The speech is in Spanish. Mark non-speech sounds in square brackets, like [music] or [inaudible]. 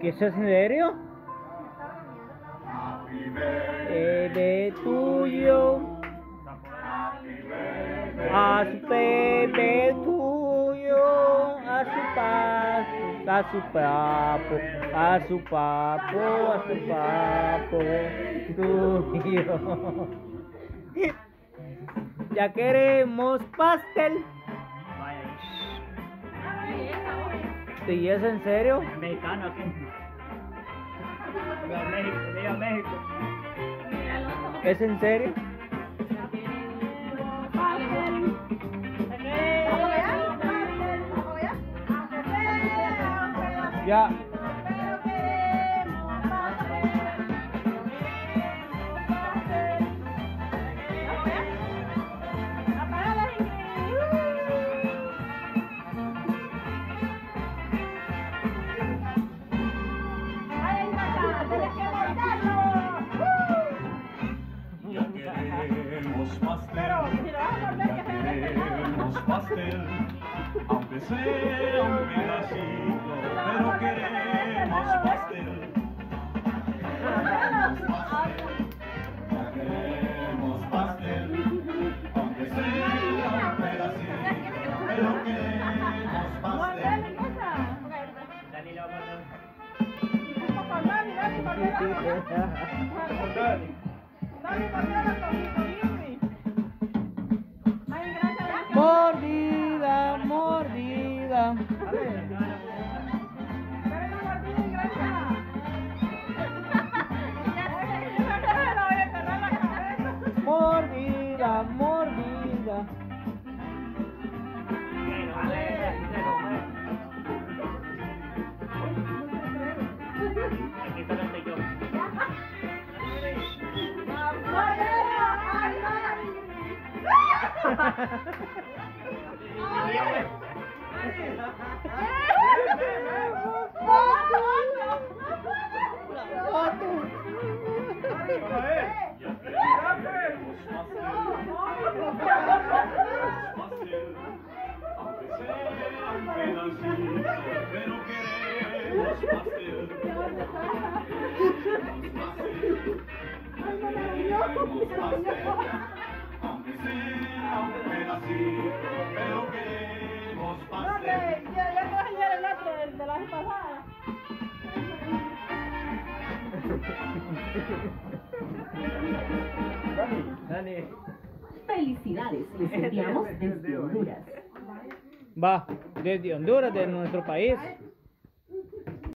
¿Qué es en serio? Eres tuyo. A su bebé tuyo, a su papo, a su papo, a su papo, a su papo, tuyo. [laughs] Ya queremos pastel. ¿Y es en serio? Mexicano aquí. Viva México, viva México. ¿Es en serio? Ya. Ya pastel, queremos pastel, aunque sea un pedacito, pero queremos pastel. Queremos pastel, aunque sea un pedacito, pero queremos pastel. Dani. Mordida, mordida. Mordida, mordida. Aquí solamente yo. Ya queremos pastel. Dani. Felicidades, les enviamos desde Honduras. Va, desde Honduras, de nuestro país.